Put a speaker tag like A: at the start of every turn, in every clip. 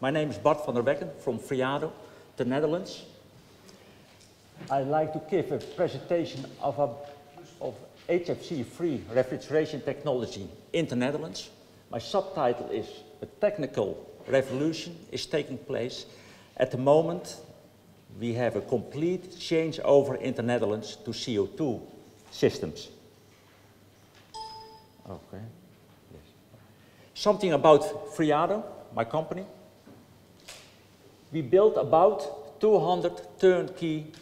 A: My name is Bart van de Wekken from Friado, the Netherlands. I'd like to give a presentation of, a, of HFC-free refrigeration technology in the Netherlands. My subtitle is A Technical Revolution is Taking Place. At the moment, we have a complete changeover in the Netherlands to CO2 systems. Okay. Yes. Something about Friado, my company. We built about 200 turnkey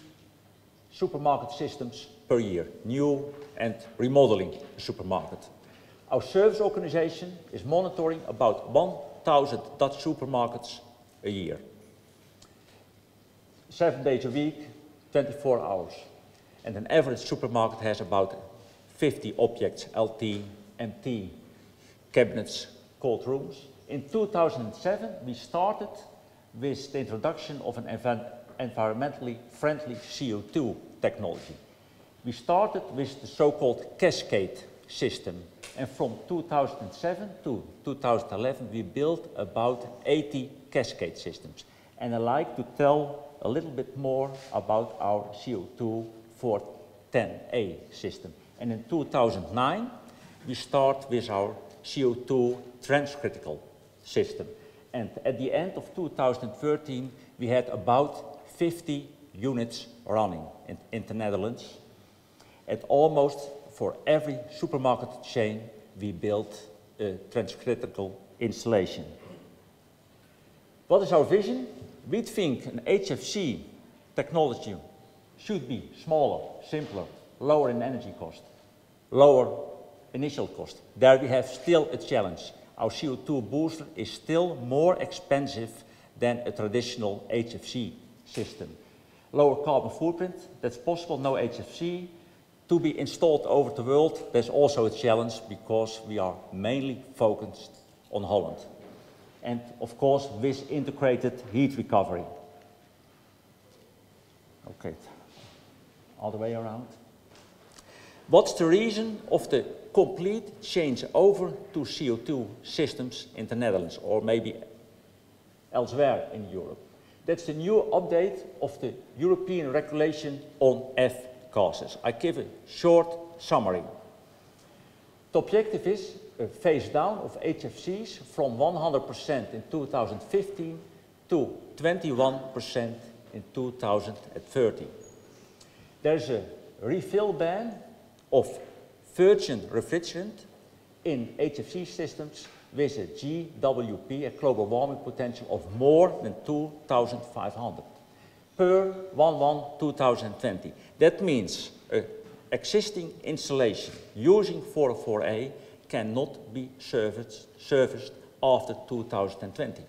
A: supermarket systems per year, new and remodeling supermarket. Our service organization is monitoring about 1,000 Dutch supermarkets a year. Seven days a week, 24 hours. And an average supermarket has about 50 objects, LT, MT, cabinets, cold rooms. In 2007, we started with the introduction of an environmentally friendly CO2 technology. We started with the so-called cascade system. And from 2007 to 2011, we built about 80 cascade systems. And I like to tell a little bit more about our CO2 410A system. And in 2009, we start with our CO2 transcritical system. And at the end of 2013, we had about 50 units running in, in the Netherlands. And almost for every supermarket chain, we built a transcritical installation. What is our vision? We think an HFC technology should be smaller, simpler, lower in energy cost, lower initial cost. There we have still a challenge. Our CO2 booster is still more expensive than a traditional HFC system. Lower carbon footprint, that's possible, no HFC. To be installed over the world, there's also a challenge because we are mainly focused on Holland. And of course, with integrated heat recovery. Okay, all the way around. What's the reason of the complete change over to CO2 systems in the Netherlands or maybe elsewhere in Europe? That's the new update of the European regulation on F-gases. I give a short summary. The objective is a phase down of HFCs from 100% in 2015 to 21% in 2030. There's a refill ban of virgin refrigerant in HFC systems with a GWP, a global warming potential of more than 2,500 per 1-1-2020. That means an existing installation using 404A cannot be serviced, serviced after 2020.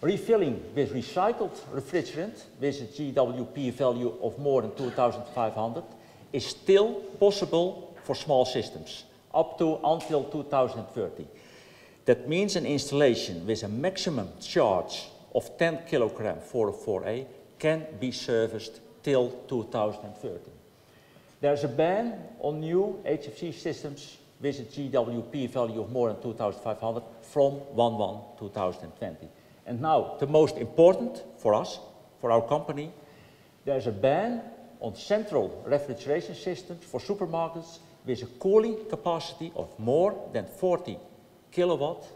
A: Refilling with recycled refrigerant with a GWP value of more than 2,500 is still possible for small systems up to until 2030. That means an installation with a maximum charge of 10 kilogram 404A can be serviced till 2030. There's a ban on new HFC systems with a GWP value of more than 2,500 from 1-1-2020. And now, the most important for us, for our company, there's a ban on central refrigeration systems for supermarkets with a cooling capacity of more than 40 kilowatt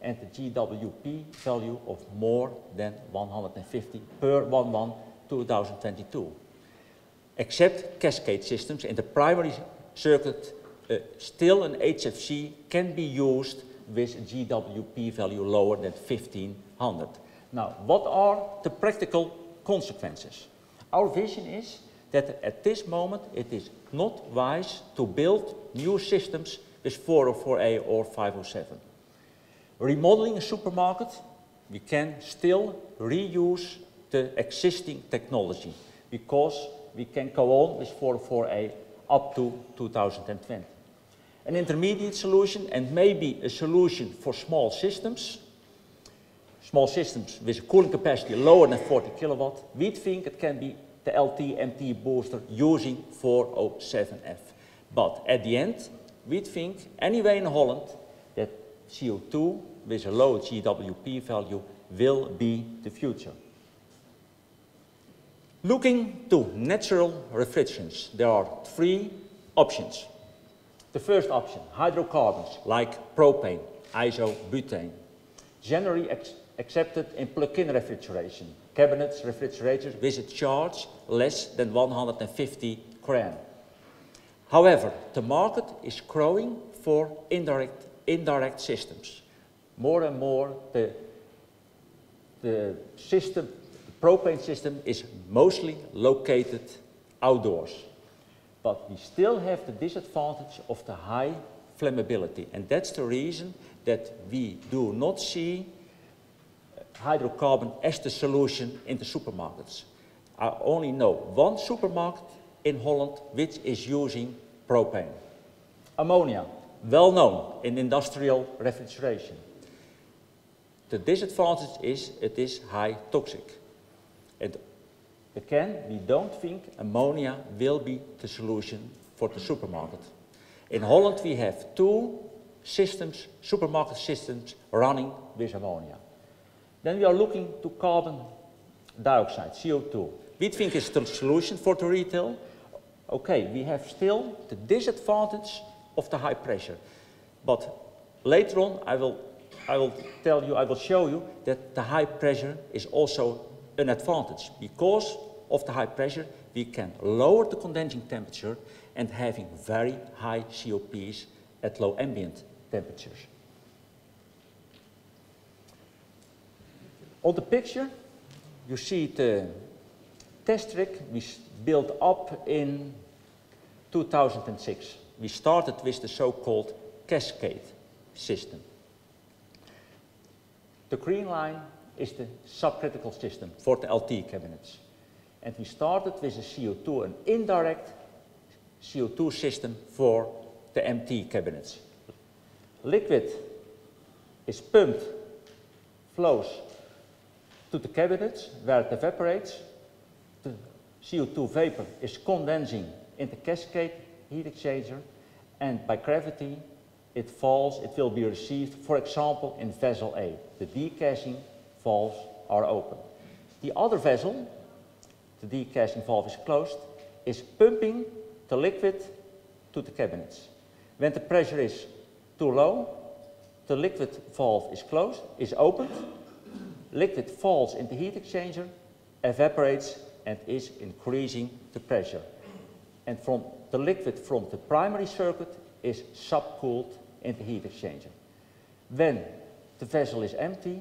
A: and a GWP value of more than 150 per 1-1-2022. Except cascade systems in the primary circuit, uh, still an HFC can be used with a GWP value lower than 1500. Now, what are the practical consequences? Our vision is that at this moment it is not wise to build new systems with 404A or 507. Remodeling a supermarket, we can still reuse the existing technology because we can go on with 404A up to 2020. An intermediate solution and maybe a solution for small systems, small systems with a cooling capacity lower than 40 kilowatt, we think it can be the LT-MT booster using 407F. But at the end, we think, anyway in Holland, that CO2 with a low GWP value will be the future. Looking to natural refrigerants, there are three options. The first option, hydrocarbons like propane, isobutane, generally accepted in plug-in refrigeration, cabinets, refrigerators with a charge less than 150 gram. However, the market is growing for indirect, indirect systems. More and more the, the system, the propane system is mostly located outdoors. But we still have the disadvantage of the high flammability. And that's the reason that we do not see hydrocarbon as the solution in the supermarkets. I only know one supermarket in Holland which is using propane. Ammonia, well known in industrial refrigeration. The disadvantage is it is high toxic. And again, we don't think ammonia will be the solution for the supermarket. In Holland we have two systems, supermarket systems running with ammonia. Then we are looking to carbon dioxide, CO2. We think it's the solution for the retail. Okay, we have still the disadvantage of the high pressure. But later on, I will, I will tell you, I will show you that the high pressure is also an advantage. Because of the high pressure, we can lower the condensing temperature and having very high COPs at low ambient temperatures. On the picture, you see the test rig we built up in 2006. We started with the so-called cascade system. The green line is the subcritical system for the LT cabinets. And we started with a CO2, an indirect CO2 system for the MT cabinets. Liquid is pumped, flows to the cabinets where it evaporates. The CO2 vapor is condensing in the cascade heat exchanger and by gravity it falls, it will be received, for example, in vessel A. The decashing valves are open. The other vessel, the decashing valve is closed, is pumping the liquid to the cabinets. When the pressure is too low, the liquid valve is closed, is opened, liquid falls in the heat exchanger, evaporates and is increasing the pressure. And from the liquid from the primary circuit is subcooled in the heat exchanger. When the vessel is empty,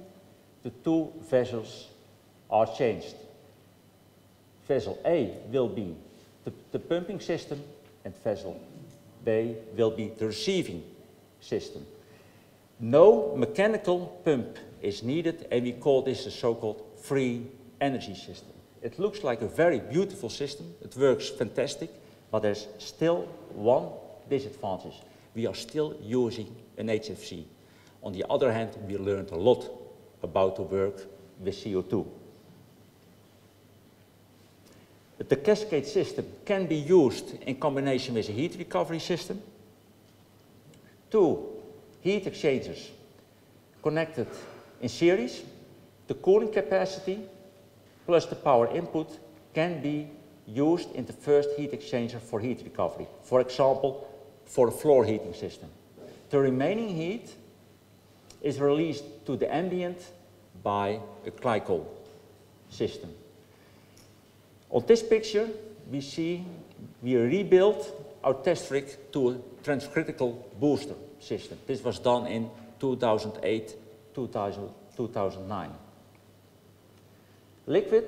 A: the two vessels are changed. Vessel A will be the, the pumping system and vessel B will be the receiving system. No mechanical pump is needed and we call this a so-called free energy system. It looks like a very beautiful system, it works fantastic, but there's still one disadvantage. We are still using an HFC. On the other hand, we learned a lot about the work with CO2. But the cascade system can be used in combination with a heat recovery system. Two heat exchangers connected in series, the cooling capacity plus the power input can be used in the first heat exchanger for heat recovery. For example, for a floor heating system. The remaining heat is released to the ambient by a glycol system. On this picture, we see we rebuilt our test rig to a transcritical booster system. This was done in 2008 2000, 2009. Liquid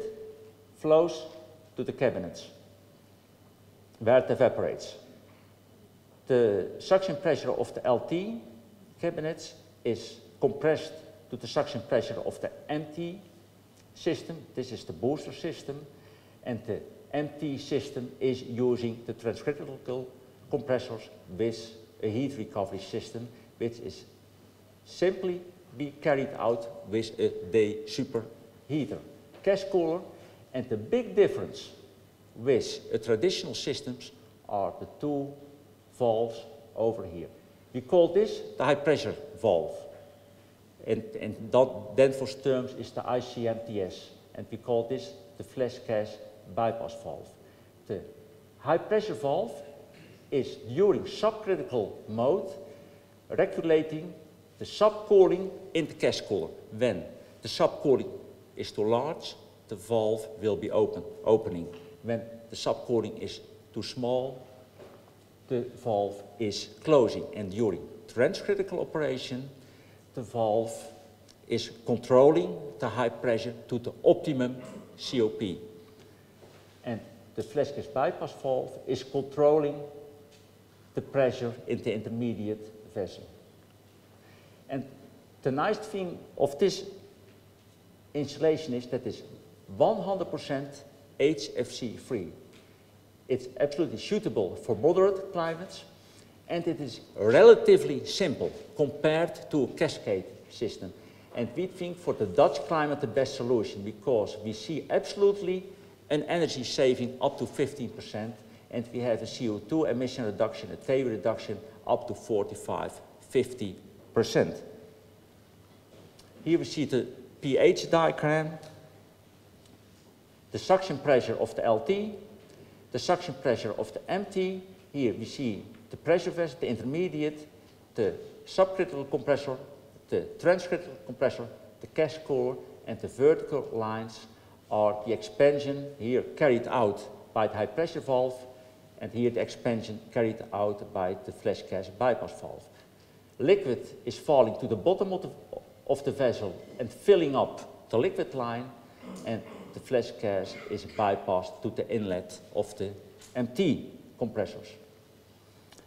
A: flows to the cabinets where it evaporates. The suction pressure of the LT cabinets is compressed to the suction pressure of the MT system. This is the booster system. And the MT system is using the transcritical compressors with a heat recovery system, which is simply be carried out with a desuperheater. Gas cooler and the big difference with a traditional systems are the two valves over here. We call this the high pressure valve. and, and that, for terms is the ICMTS. And we call this the flash gas bypass valve. The high pressure valve is during subcritical mode regulating the subcooling in the gas cooler. When the subcooling is too large, the valve will be open, opening. When the subcooling is too small, the valve is closing. And during transcritical operation, the valve is controlling the high pressure to the optimum COP. And the flash gas bypass valve is controlling the pressure in the intermediate vessel. And the nice thing of this installation is that it's 100% HFC free. It's absolutely suitable for moderate climates and it is relatively simple compared to a cascade system. And we think for the Dutch climate the best solution because we see absolutely an energy saving up to 15% and we have a CO2 emission reduction, a TEWI reduction up to 45, 50%. Here we see the pH diagram, the suction pressure of the LT, the suction pressure of the MT. Here we see the pressure vessel, the intermediate, the subcritical compressor, the transcritical compressor, the gas cooler, and the vertical lines are the expansion here carried out by the high pressure valve, and here the expansion carried out by the flash gas bypass valve. Liquid is falling to the bottom of the, of the vessel and filling up the liquid line, and the flash gas is bypassed to the inlet of the MT compressors.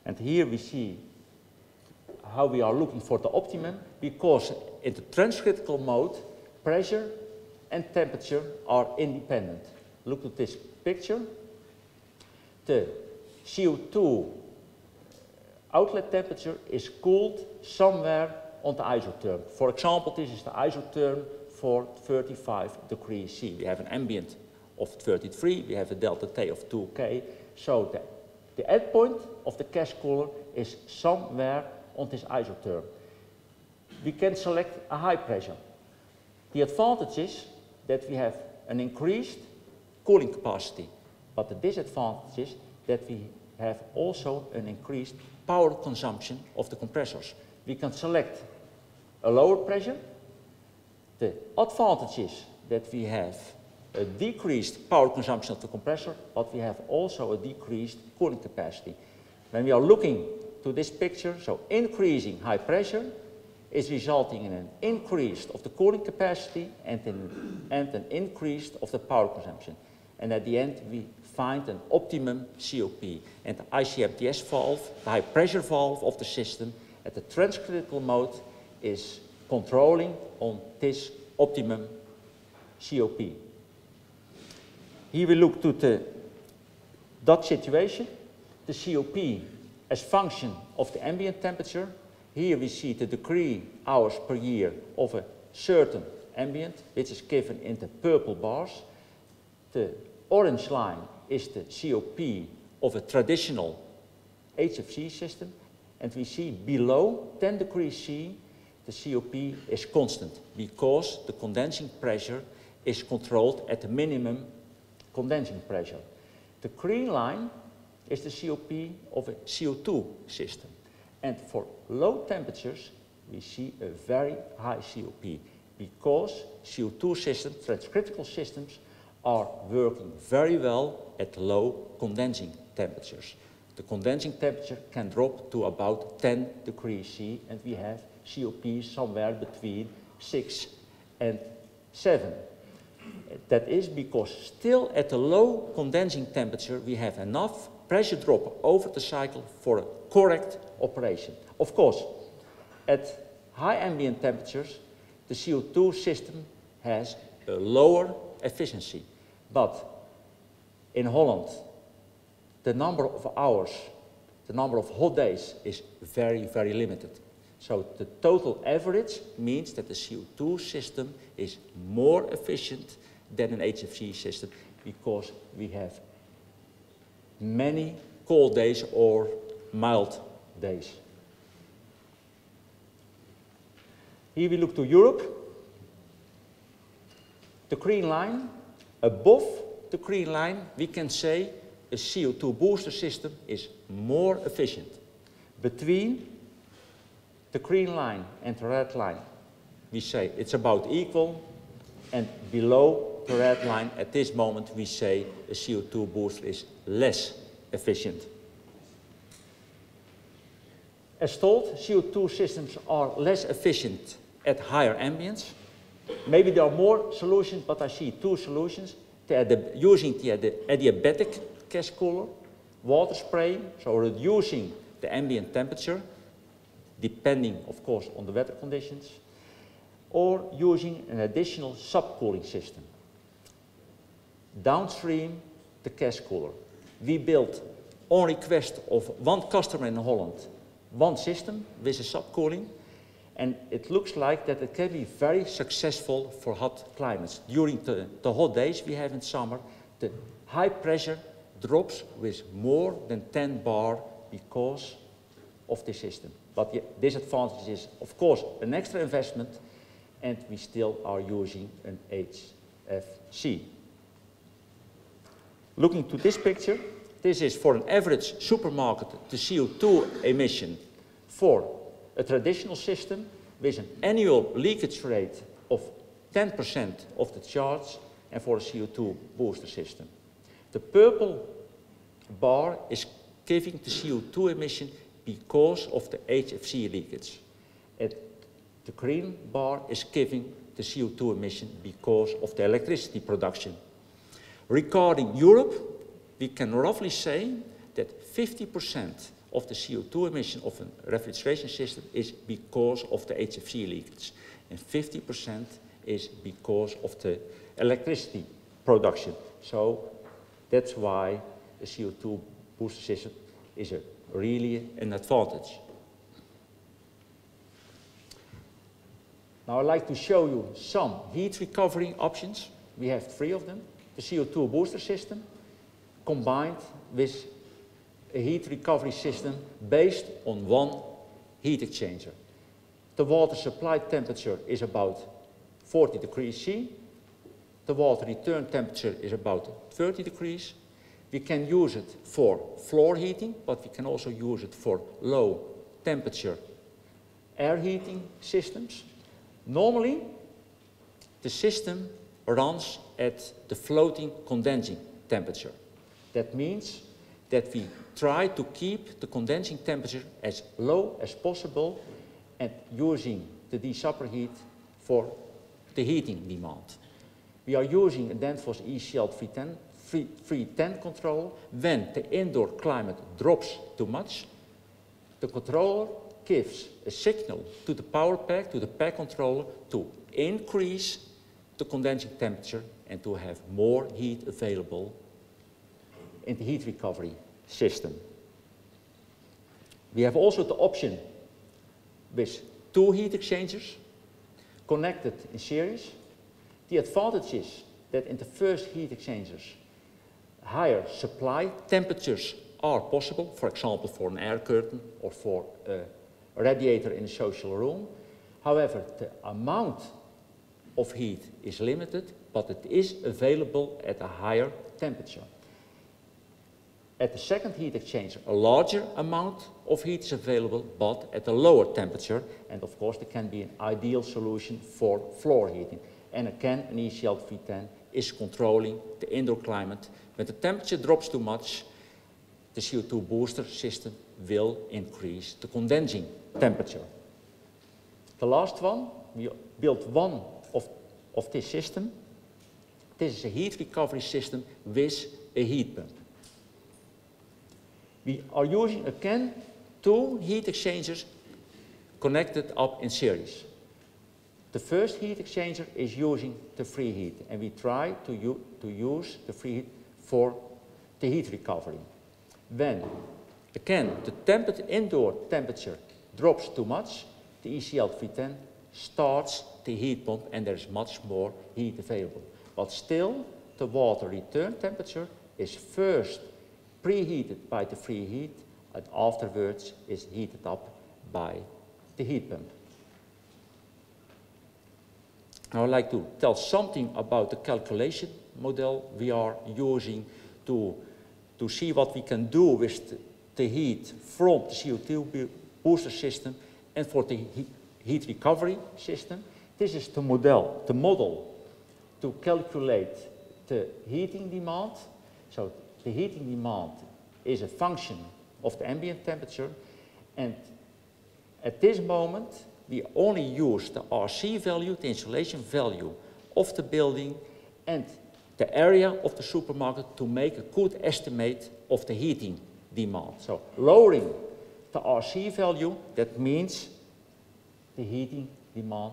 A: And here we see how we are looking for the optimum because in the transcritical mode, pressure and temperature are independent. Look at this picture. The CO2 outlet temperature is cooled somewhere on the isotherm. For example, this is the isotherm for 35 degrees C. We have an ambient of 33, we have a delta T of 2K. So the, the end point of the gas cooler is somewhere on this isotherm. We can select a high pressure. The advantage is that we have an increased cooling capacity, but the disadvantage is that we have also an increased power consumption of the compressors. We can select a lower pressure. The advantage is that we have a decreased power consumption of the compressor, but we have also a decreased cooling capacity. When we are looking to this picture, so increasing high pressure is resulting in an increase of the cooling capacity and, in, and an increase of the power consumption. And at the end, we find an optimum COP. And the ICMTS valve, the high pressure valve of the system, at the transcritical mode is controlling on this optimum COP. Here we look to the that situation, the COP as function of the ambient temperature. Here we see the degree hours per year of a certain ambient, which is given in the purple bars. The orange line is the COP of a traditional HFC system, and we see below 10 degrees C, the COP is constant because the condensing pressure is controlled at the minimum condensing pressure. The green line is the COP of a CO2 system. And for low temperatures, we see a very high COP because CO2 systems, transcritical systems, are working very well at low condensing temperatures. The condensing temperature can drop to about 10 degrees C and we have COP somewhere between 6 and 7. That is because still at a low condensing temperature we have enough pressure drop over the cycle for a correct operation. Of course, at high ambient temperatures, the CO2 system has a lower efficiency. But in Holland, the number of hours, the number of hot days is very, very limited. So the total average means that the CO2 system is more efficient than an HFC system because we have many cold days or mild days. Here we look to Europe. The green line, above the green line, we can say a CO2 booster system is more efficient. Between the green line and the red line, we say it's about equal, and below the red line, at this moment, we say a CO2 booster is less efficient. As told, CO2 systems are less efficient at higher ambience. Maybe there are more solutions, but I see two solutions. The, using the, the adiabatic gas cooler, water spray, so reducing the ambient temperature, depending, of course, on the weather conditions, or using an additional subcooling system. Downstream, the gas cooler. We built, on request of one customer in Holland, one system with a subcooling, and it looks like that it can be very successful for hot climates. During the, the hot days we have in summer, the high pressure drops with more than 10 bar because of the system. But the disadvantage is, of course, an extra investment, and we still are using an HFC. Looking to this picture, this is for an average supermarket, the CO2 emission for a traditional system with an annual leakage rate of 10% of the charge and for a CO2 booster system. The purple bar is giving the CO2 emission because of the HFC leakage. And the green bar is giving the CO2 emission because of the electricity production. Regarding Europe, we can roughly say that 50% of the CO2 emission of a refrigeration system is because of the HFC leakage. And 50% is because of the electricity production. So that's why the CO2 booster system is a, really an advantage. Now I'd like to show you some heat recovery options. We have three of them. The CO2 booster system combined with a heat recovery system based on one heat exchanger. The water supply temperature is about 40 degrees C. The water return temperature is about 30 degrees. We can use it for floor heating, but we can also use it for low temperature air heating systems. Normally, the system runs at the floating condensing temperature. That means that we try to keep the condensing temperature as low as possible and using the de-superheat for the heating demand. We are using a Danfoss ECL 310, 310 controller. When the indoor climate drops too much, the controller gives a signal to the power pack, to the pack controller, to increase the condensing temperature and to have more heat available in the heat recovery system. We have also the option with two heat exchangers connected in series. The advantage is that in the first heat exchangers, higher supply temperatures are possible, for example, for an air curtain or for a radiator in a social room. However, the amount of heat is limited, but it is available at a higher temperature. At the second heat exchanger, a larger amount of heat is available, but at a lower temperature. And of course, there can be an ideal solution for floor heating. And again, an ECL 310 is controlling the indoor climate. When the temperature drops too much, the CO2 booster system will increase the condensing temperature. The last one, we built one of, of this system. This is a heat recovery system with a heat pump. We are using again two heat exchangers connected up in series. The first heat exchanger is using the free heat and we try to, to use the free heat for the heat recovery. When, again, the indoor temperature drops too much, the ECL 310 starts the heat pump and there is much more heat available. But still, the water return temperature is first preheated by the free heat and afterwards is heated up by the heat pump. I would like to tell something about the calculation model we are using to, to see what we can do with the, the heat from the CO2 booster system and for the heat recovery system. This is the model, the model to calculate the heating demand. So the heating demand is a function of the ambient temperature and at this moment we only use the RC value, the insulation value of the building and the area of the supermarket to make a good estimate of the heating demand. So lowering the RC value, that means the heating demand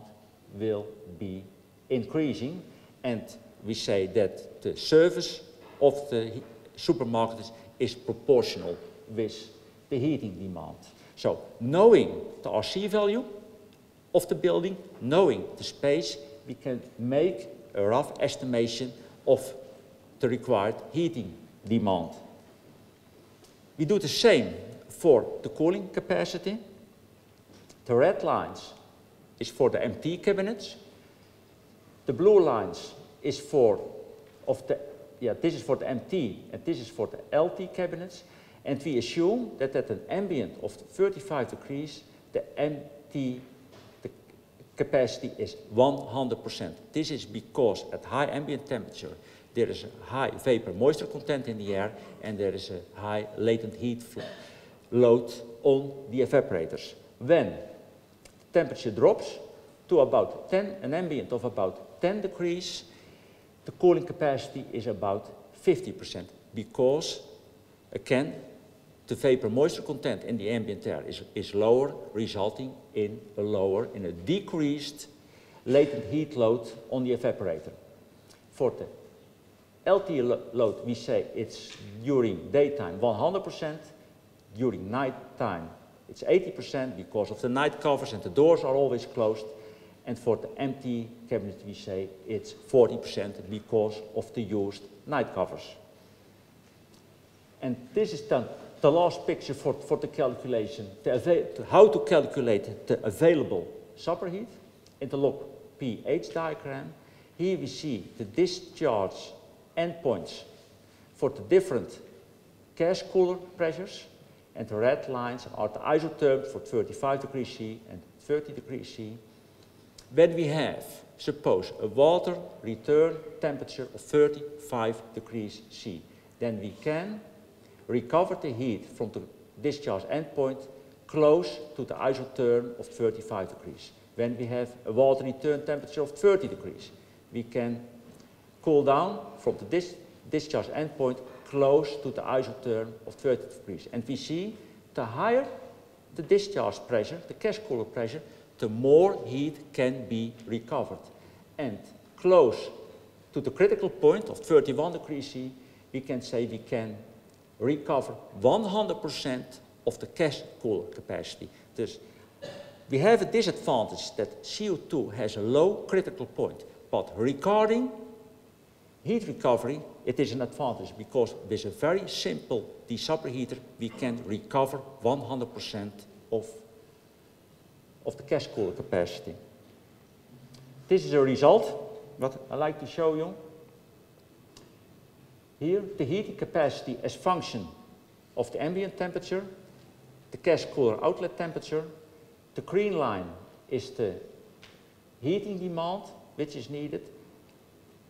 A: will be increasing and we say that the service of the supermarket is proportional with the heating demand. So knowing the RC value of the building, knowing the space, we can make a rough estimation of the required heating demand. We do the same for the cooling capacity. The red lines is for the MT cabinets. The blue lines is for of the yeah, this is for the MT and this is for the LT cabinets. And we assume that at an ambient of 35 degrees, the MT capacity is 100%. This is because at high ambient temperature, there is a high vapor moisture content in the air and there is a high latent heat load on the evaporators. When temperature drops to about 10, an ambient of about 10 degrees, the cooling capacity is about 50% because, again, the vapor moisture content in the ambient air is, is lower, resulting in a lower, in a decreased latent heat load on the evaporator. For the LT load, we say it's during daytime 100%, during nighttime it's 80% because of the night covers and the doors are always closed. And for the empty cabinet, we say it's 40% because of the used night covers. And this is done the last picture for, for the calculation, the how to calculate the available superheat in the log pH diagram. Here we see the discharge endpoints for the different gas cooler pressures and the red lines are the isotherms for 35 degrees C and 30 degrees C. When we have, suppose, a water return temperature of 35 degrees C, then we can recover the heat from the discharge endpoint close to the isotherm of 35 degrees. When we have a water return temperature of 30 degrees, we can cool down from the dis discharge endpoint close to the isotherm of 30 degrees. And we see the higher the discharge pressure, the gas cooler pressure, the more heat can be recovered. And close to the critical point of 31 degrees C, we can say we can recover 100% of the gas cooler capacity. Dus we have a disadvantage that CO2 has a low critical point, but regarding heat recovery, it is an advantage because with a very simple desuperheater, we can recover 100% of, of the gas cooler capacity. This is a result, what I like to show you. Here, the heating capacity as function of the ambient temperature, the gas cooler outlet temperature. The green line is the heating demand, which is needed.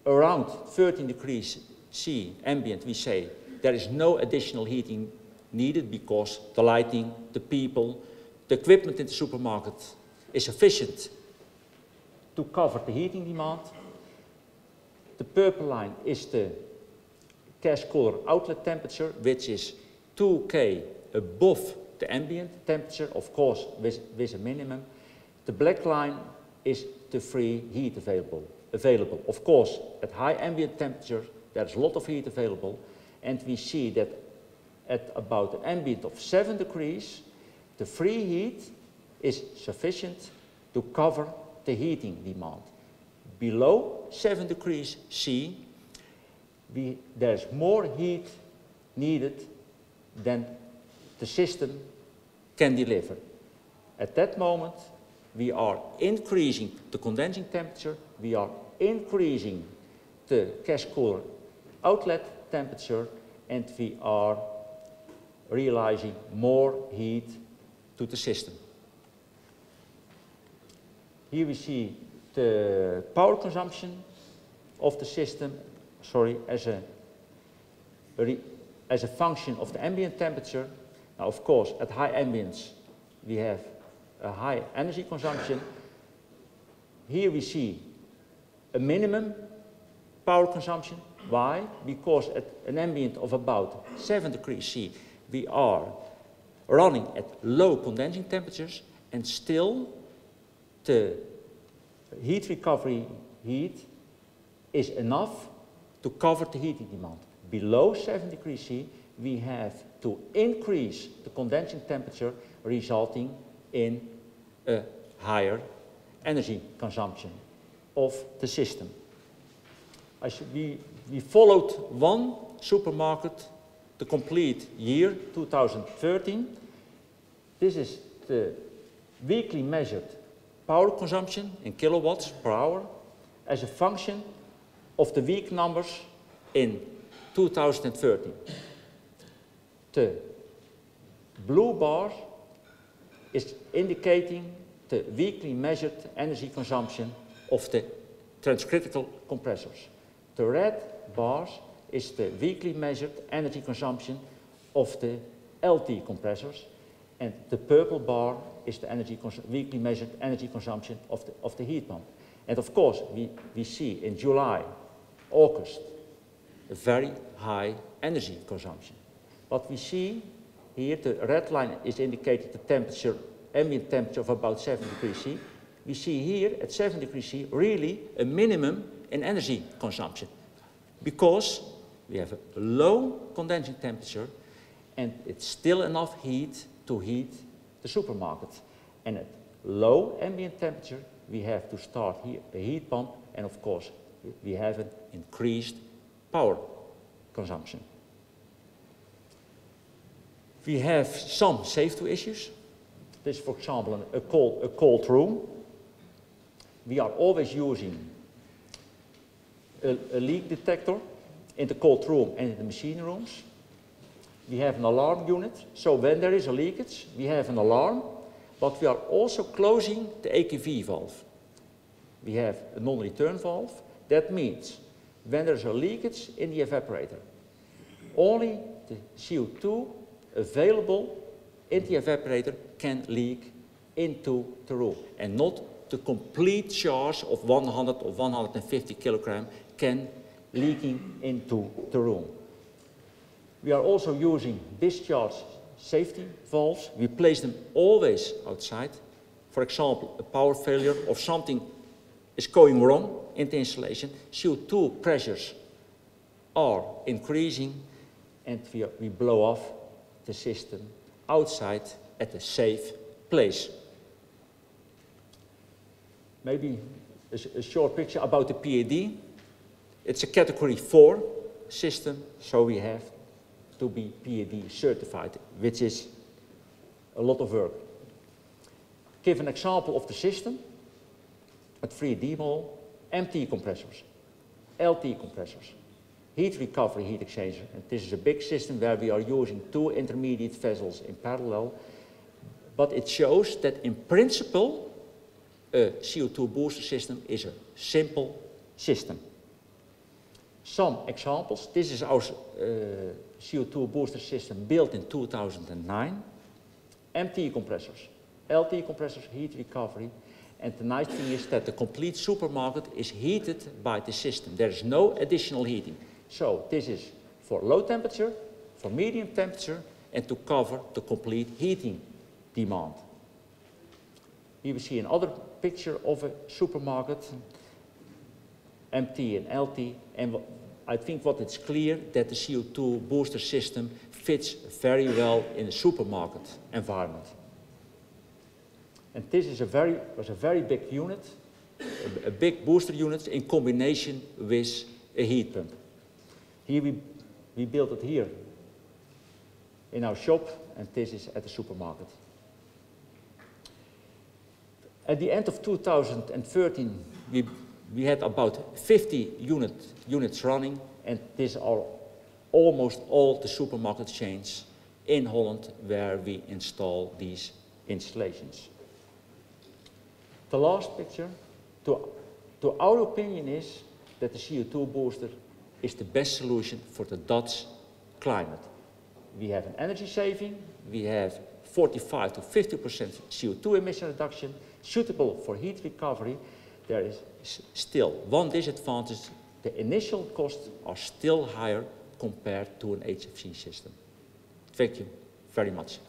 A: Around 13 degrees C ambient, we say there is no additional heating needed because the lighting, the people, the equipment in the supermarket is sufficient to cover the heating demand. The purple line is the gas cooler outlet temperature, which is 2K above the ambient temperature, of course, with, with a minimum. The black line is the free heat available. available. Of course, at high ambient temperature, there's a lot of heat available, and we see that at about an ambient of 7 degrees, the free heat is sufficient to cover the heating demand. Below 7 degrees C, we, there's more heat needed than the system can deliver. At that moment, we are increasing the condensing temperature, we are increasing the gas cooler outlet temperature, and we are realizing more heat to the system. Here we see the power consumption of the system, sorry, as a, as a function of the ambient temperature. Now, of course, at high ambience, we have a high energy consumption. Here we see a minimum power consumption. Why? Because at an ambient of about 7 degrees C, we are running at low condensing temperatures and still the heat recovery heat is enough to cover the heating demand. Below 7 degrees C, we have to increase the condensing temperature resulting in a higher energy consumption of the system. we, we followed one supermarket the complete year 2013. This is the weekly measured power consumption in kilowatts per hour as a function of the week numbers in 2013. The blue bar is indicating the weekly measured energy consumption of the transcritical compressors. The red bars is the weekly measured energy consumption of the LT compressors and the purple bar is the energy weekly measured energy consumption of the, of the heat pump. And of course, we, we see in July, August, a very high energy consumption. What we see here, the red line is indicating the temperature, ambient temperature of about 7 degrees C. We see here at 7 degrees C really a minimum in energy consumption because we have a low condensing temperature and it's still enough heat to heat the supermarket. And at low ambient temperature, we have to start here a heat pump, and of course, we have an increased power consumption. We have some safety issues. This, for example, a cold, a cold room. We are always using a, a leak detector in the cold room and in the machine rooms. We have an alarm unit, so when there is a leakage, we have an alarm, but we are also closing the AKV valve. We have a non-return valve. That means when there's a leakage in the evaporator, only the CO2 available in the evaporator can leak into the room and not the complete charge of 100 or 150 kilogram can leaking into the room. We are also using discharge safety valves. We place them always outside. For example, a power failure or something is going wrong in the installation. CO2 pressures are increasing and we, are, we blow off the system outside at a safe place. Maybe a, a short picture about the PED. It's a category 4 system, so we have to be PED certified, which is a lot of work. Give an example of the system at 3D model, MT compressors, LT compressors, heat recovery heat exchanger. And this is a big system where we are using two intermediate vessels in parallel. But it shows that in principle, a CO2 booster system is a simple system. Some examples. This is our uh, CO2 booster system built in 2009. MT compressors, LT compressors, heat recovery. And the nice thing is that the complete supermarket is heated by the system. There is no additional heating. So this is for low temperature, for medium temperature, and to cover the complete heating demand. Here we see another picture of a supermarket, MT and LT, and I think what it's clear that the CO2 booster system fits very well in a supermarket environment. And this is a very, was a very big unit, a, a big booster unit in combination with a heat pump. Here we, we built it here in our shop and this is at the supermarket. At the end of 2013, we, we had about 50 unit, units running, and these are almost all the supermarket chains in Holland where we install these installations. The last picture, to, to our opinion, is that the CO2 booster is the best solution for the Dutch climate. We have an energy saving, we have 45 to 50% CO2 emission reduction, suitable for heat recovery. There is still one disadvantage, the initial costs are still higher compared to an HFC system. Thank you very much.